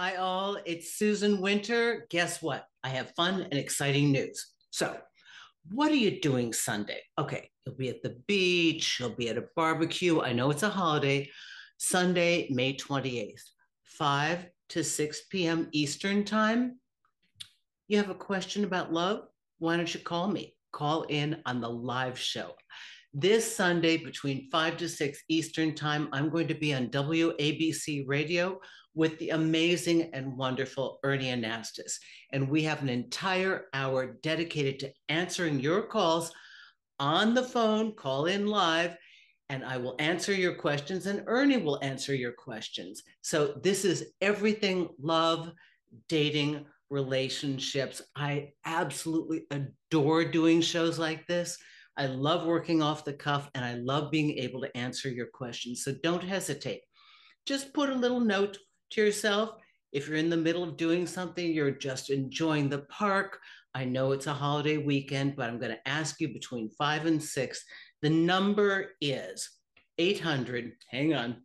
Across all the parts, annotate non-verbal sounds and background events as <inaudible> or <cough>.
Hi, all. It's Susan Winter. Guess what? I have fun and exciting news. So, what are you doing Sunday? Okay, you'll be at the beach, you'll be at a barbecue. I know it's a holiday. Sunday, May 28th, 5 to 6 p.m. Eastern Time. You have a question about love? Why don't you call me? Call in on the live show. This Sunday between 5 to 6 Eastern Time, I'm going to be on WABC Radio with the amazing and wonderful Ernie Anastos. And we have an entire hour dedicated to answering your calls on the phone, call in live, and I will answer your questions, and Ernie will answer your questions. So, this is everything love, dating, relationships. I absolutely adore doing shows like this I love working off the cuff and I love being able to answer your questions. So don't hesitate. Just put a little note to yourself. If you're in the middle of doing something, you're just enjoying the park. I know it's a holiday weekend, but I'm going to ask you between five and six. The number is 800, hang on,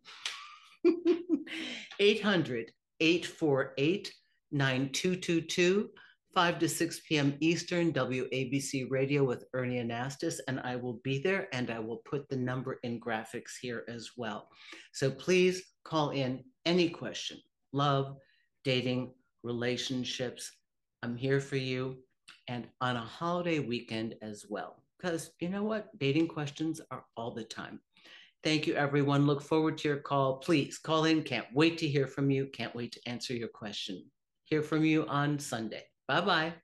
<laughs> 800 848 9222. 5 to 6 p.m. Eastern, WABC Radio with Ernie Anastos, and I will be there and I will put the number in graphics here as well. So please call in any question love, dating, relationships. I'm here for you and on a holiday weekend as well. Because you know what? Dating questions are all the time. Thank you, everyone. Look forward to your call. Please call in. Can't wait to hear from you. Can't wait to answer your question. Hear from you on Sunday. Bye bye.